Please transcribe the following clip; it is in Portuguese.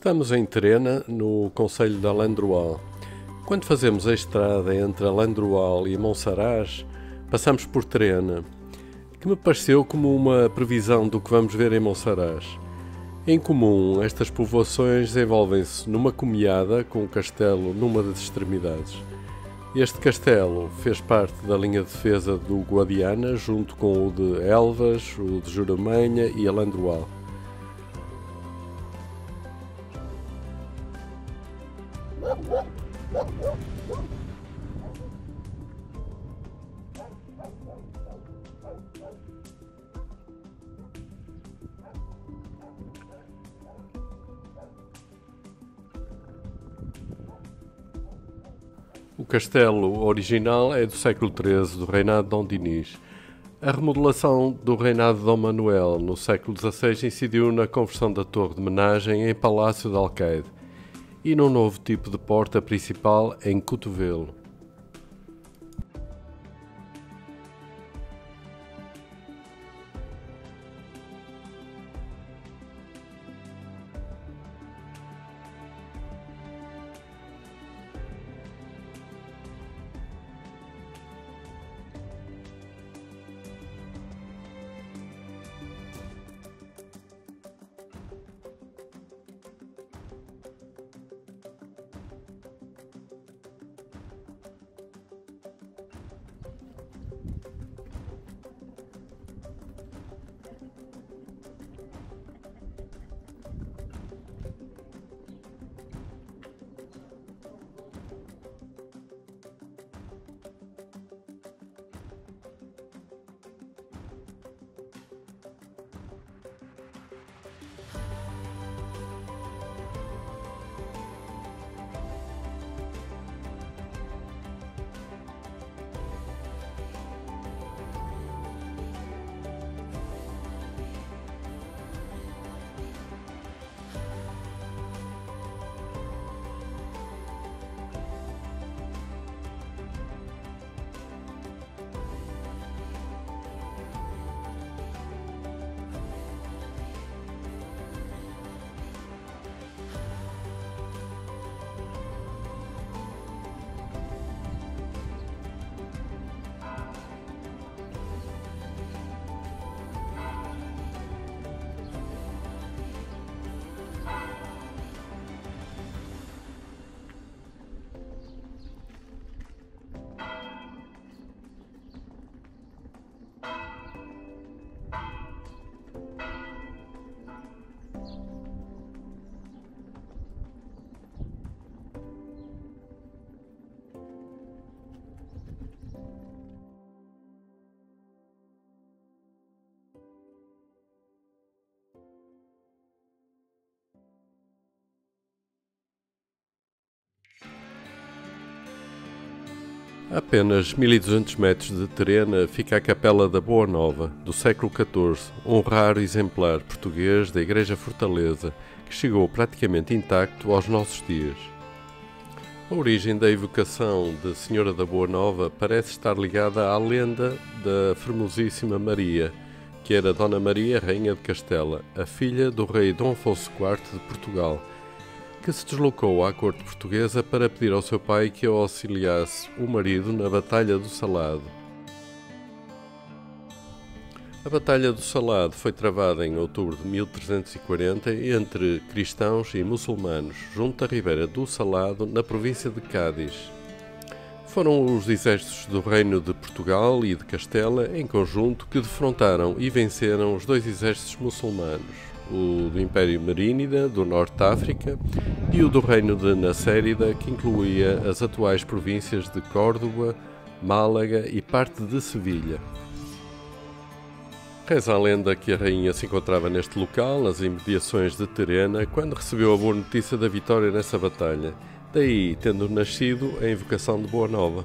Estamos em Terena, no Conselho de Alandroal. Quando fazemos a estrada entre Alandroal e Monsaraz, passamos por Terena, que me pareceu como uma previsão do que vamos ver em Monsaraz. Em comum, estas povoações desenvolvem-se numa comiada com o castelo numa das extremidades. Este castelo fez parte da linha de defesa do Guadiana, junto com o de Elvas, o de Juramanha e Alandroal. O castelo original é do século XIII, do reinado de Dom Dinis. A remodelação do reinado de Dom Manuel no século XVI incidiu na conversão da torre de menagem em palácio de alcaide e num novo tipo de porta principal em cotovelo. Apenas 1200 metros de Terena fica a Capela da Boa Nova, do século XIV, um raro exemplar português da Igreja Fortaleza, que chegou praticamente intacto aos nossos dias. A origem da evocação de Senhora da Boa Nova parece estar ligada à lenda da Formosíssima Maria, que era Dona Maria, Rainha de Castela, a filha do rei Dom Afonso IV de Portugal, que se deslocou à corte portuguesa para pedir ao seu pai que o auxiliasse o marido na Batalha do Salado. A Batalha do Salado foi travada em outubro de 1340 entre cristãos e muçulmanos, junto à Ribeira do Salado, na província de Cádiz. Foram os exércitos do Reino de Portugal e de Castela, em conjunto, que defrontaram e venceram os dois exércitos muçulmanos o do Império Merínida, do Norte de África, e o do Reino de Nacérida, que incluía as atuais províncias de Córdoba, Málaga e parte de Sevilha. Reza a lenda que a rainha se encontrava neste local, nas imediações de Terena, quando recebeu a boa notícia da vitória nessa batalha, daí tendo nascido a invocação de Boa Nova.